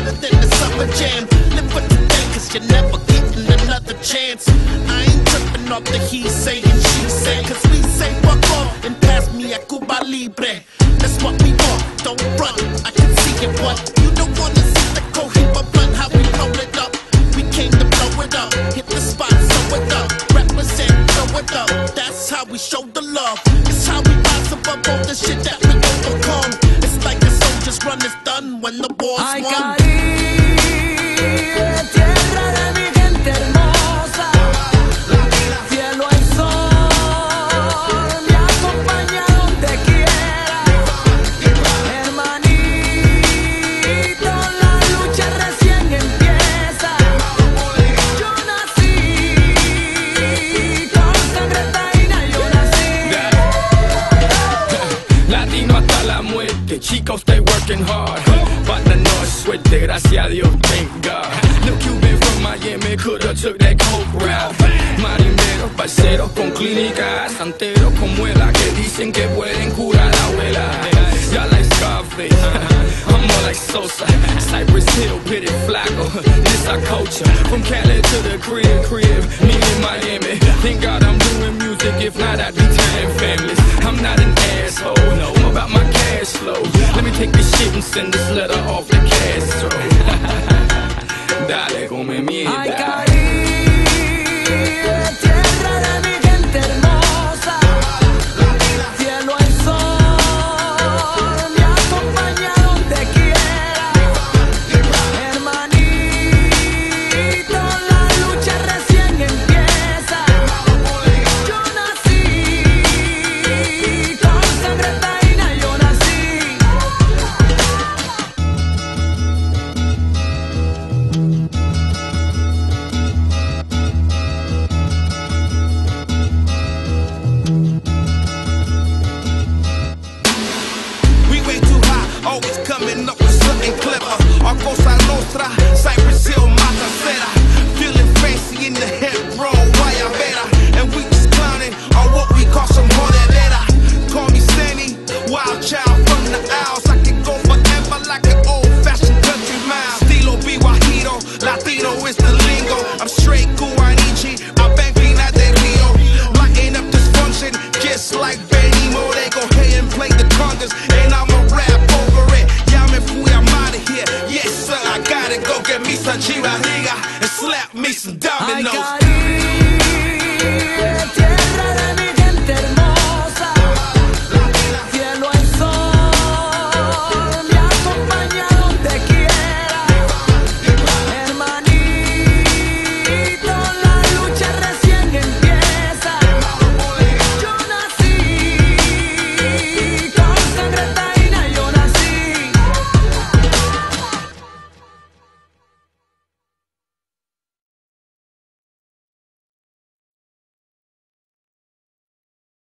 hotter than the summer jam. Live for today, cause you're never getting another chance. I ain't tripping off the he say and she say, cause we say fuck off and pass me a Cuba Libre. That's what we want, don't run, I can see it, what you don't wanna see the cohiba blunt, how we blow it up. We came to blow it up, hit the spot, Throw it up, represent, throw it up. That's how we show the love, it's how we rise above all the shit that we overcome. It's soldier's run is done when the war's Ay, won. Chico, stay working hard. The no suerte, gracias a Dios, thank God. No Cuban from Miami coulda took that coke route. Marineros, parceros con clínicas, santeros con muela que dicen que pueden curar a abuela. Y'all like Scarface, uh-huh. I'm more like Sosa. Cypress Hill, pitted flaco. This our culture, from Cali to the crib, crib. Me in Miami, thank God I'm doing music. If not, I'd be tying families. I'm not an asshole, no, I'm about my send this letter off coming up with something clever. Our Cosa Nostra, touch you, nigga, and slap me some dominoes.